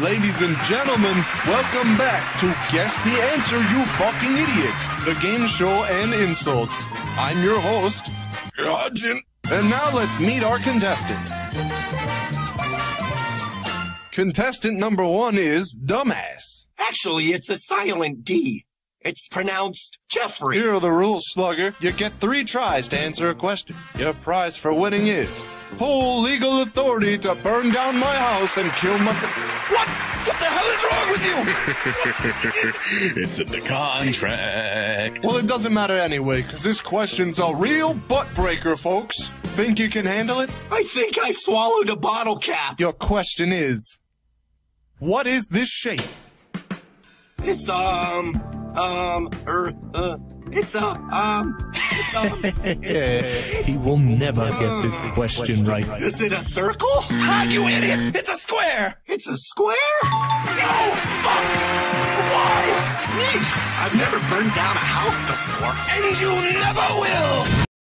Ladies and gentlemen, welcome back to Guess the Answer, you fucking idiots, the game show and insult. I'm your host, Arjun. And now let's meet our contestants. Contestant number one is Dumbass. Actually, it's a silent D. It's pronounced Jeffrey. Here are the rules, Slugger. You get three tries to answer a question. Your prize for winning is full legal authority to burn down my house and kill my. What? What the hell is wrong with you? It's in the contract. well, it doesn't matter anyway, because this question's a real butt breaker, folks. Think you can handle it? I think I swallowed a bottle cap. Your question is What is this shape? It's, um, um, er, uh, it's a, um, it's a, He will never get this question right. is it a circle? Ah, you idiot! It's a square! It's a square? No! Fuck! Why? Neat! I've never burned down a house before. And you never will!